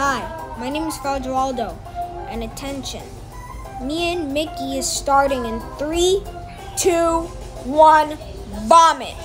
Hi, my name is Geraldo, and attention. Me and Mickey is starting in three, two, one, vomit.